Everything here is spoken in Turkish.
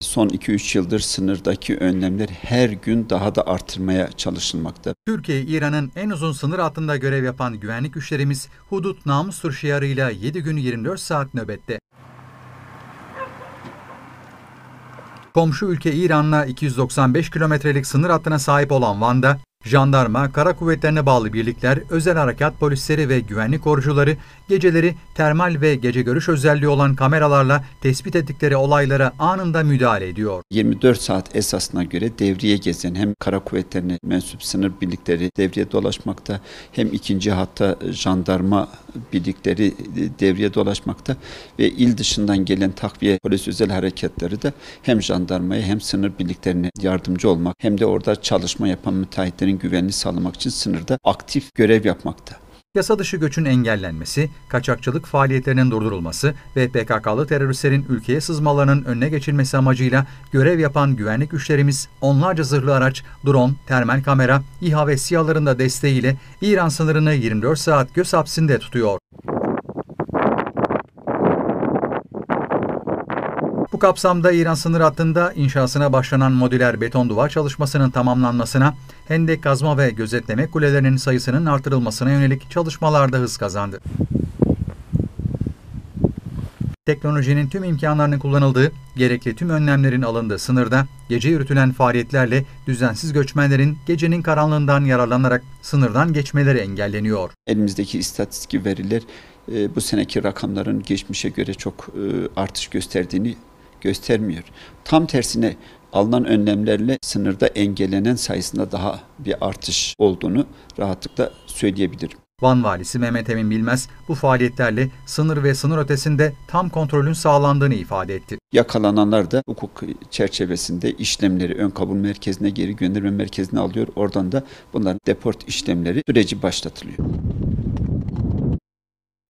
Son 2-3 yıldır sınırdaki önlemler her gün daha da artırmaya çalışılmakta. Türkiye, İran'ın en uzun sınır hattında görev yapan güvenlik güçlerimiz hudut namustur şiarıyla 7 gün 24 saat nöbette. Komşu ülke İran'la 295 kilometrelik sınır hattına sahip olan Van'da, jandarma, kara kuvvetlerine bağlı birlikler, özel harekat polisleri ve güvenlik korucuları geceleri termal ve gece görüş özelliği olan kameralarla tespit ettikleri olaylara anında müdahale ediyor. 24 saat esasına göre devriye gezen hem kara kuvvetlerine mensup sınır birlikleri devreye dolaşmakta hem ikinci hatta jandarma birlikleri devreye dolaşmakta ve il dışından gelen takviye polis özel hareketleri de hem jandarmaya hem sınır birliklerine yardımcı olmak hem de orada çalışma yapan müteahhitlerin güvenliğini sağlamak için sınırda aktif görev yapmakta. Yasa dışı göçün engellenmesi, kaçakçılık faaliyetlerinin durdurulması ve PKK'lı teröristlerin ülkeye sızmalarının önüne geçilmesi amacıyla görev yapan güvenlik güçlerimiz onlarca zırhlı araç, drone, termal kamera, İHA ve SİHA'ların da desteğiyle İran sınırını 24 saat göz hapsinde tutuyor. Bu kapsamda İran sınır hattında inşasına başlanan modüler beton duvar çalışmasının tamamlanmasına, hendek kazma ve gözetleme kulelerinin sayısının artırılmasına yönelik çalışmalarda hız kazandı. Teknolojinin tüm imkanlarının kullanıldığı, gerekli tüm önlemlerin alındığı sınırda gece yürütülen faaliyetlerle düzensiz göçmenlerin gecenin karanlığından yararlanarak sınırdan geçmeleri engelleniyor. Elimizdeki istatistik veriler e, bu seneki rakamların geçmişe göre çok e, artış gösterdiğini göstermiyor. Tam tersine alınan önlemlerle sınırda engellenen sayısında daha bir artış olduğunu rahatlıkla söyleyebilirim. Van valisi Mehmet Emin Bilmez bu faaliyetlerle sınır ve sınır ötesinde tam kontrolün sağlandığını ifade etti. Yakalananlar da hukuk çerçevesinde işlemleri ön kabul merkezine geri gönderme merkezine alıyor. Oradan da bunların deport işlemleri süreci başlatılıyor.